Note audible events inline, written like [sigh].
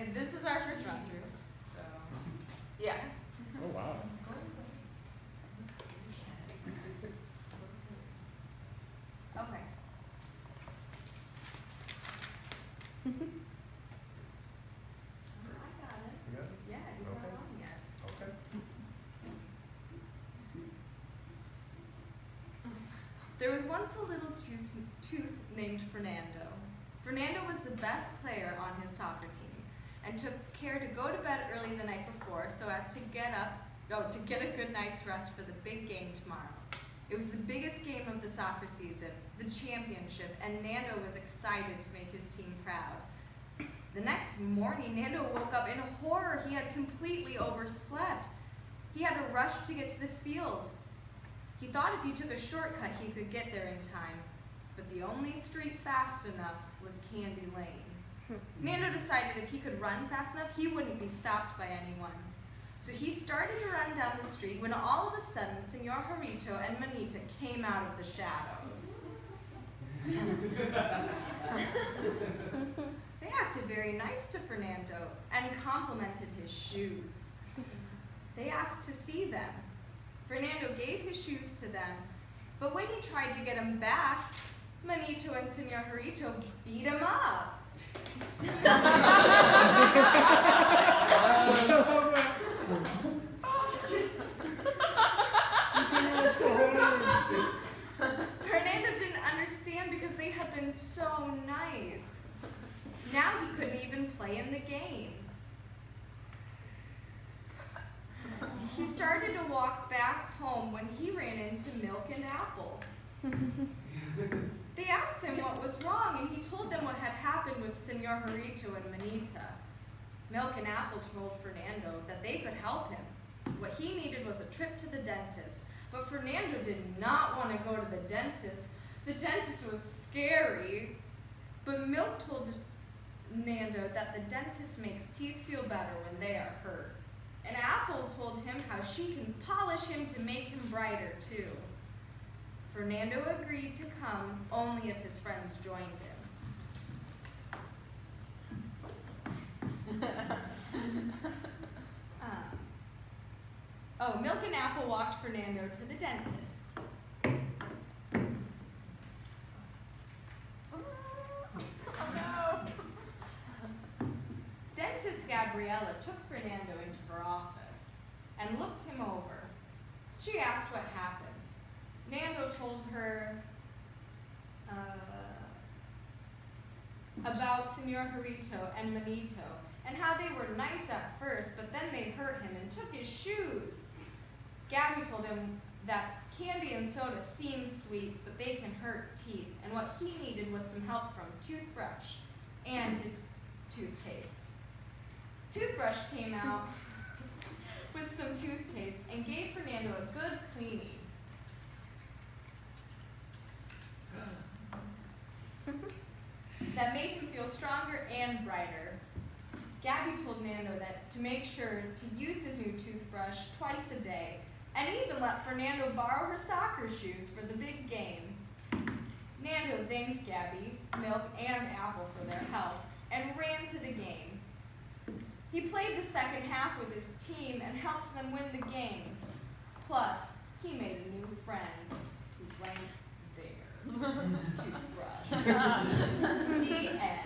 And this is our first run through. So, yeah. Oh, wow. Okay. I got it. You got it? Yeah, he's not on yet. Okay. There was once a little tooth, named Fernando. Fernando was the best player on his and took care to go to bed early the night before so as to get up, oh, to get a good night's rest for the big game tomorrow. It was the biggest game of the soccer season, the championship, and Nando was excited to make his team proud. The next morning, Nando woke up in horror. He had completely overslept. He had to rush to get to the field. He thought if he took a shortcut, he could get there in time. But the only street fast enough was Candy Lane. Hmm. Nando decided if he could run fast enough, he wouldn't be stopped by anyone. So he started to run down the street when all of a sudden, Senor Jarrito and Manita came out of the shadows. [laughs] They acted very nice to Fernando and complimented his shoes. They asked to see them. Fernando gave his shoes to them, but when he tried to get them back, Manito and Senor Jarrito beat him up. Fernando didn't understand because they had been so nice. Now he couldn't even play in the game. He started to walk back home when he ran into Milk and Apple. [laughs] They asked him what was wrong, and he told them what had Jarrito and Manita. Milk and Apple told Fernando that they could help him. What he needed was a trip to the dentist, but Fernando did not want to go to the dentist. The dentist was scary. But Milk told Nando that the dentist makes teeth feel better when they are hurt. And Apple told him how she can polish him to make him brighter too. Fernando agreed to come only if his friends joined him. Oh, Milk and Apple walked Fernando to the dentist. Oh no! Dentist Gabriella took Fernando into her office and looked him over. She asked what happened. Nando told her uh, about Senor Jarrito and Manito and how they were nice at first, but then they hurt him and took his shoes. Gabby told him that candy and soda seem sweet, but they can hurt teeth, and what he needed was some help from toothbrush and his toothpaste. Toothbrush came out [laughs] with some toothpaste and gave Fernando a good cleaning. [laughs] that made him feel stronger and brighter. Gabby told Nando that to make sure to use his new toothbrush twice a day, and even let Fernando borrow her soccer shoes for the big game. Nando thanked Gabby, Milk, and Apple for their help and ran to the game. He played the second half with his team and helped them win the game. Plus, he made a new friend who went there. [laughs] Toothbrush. [laughs] the end.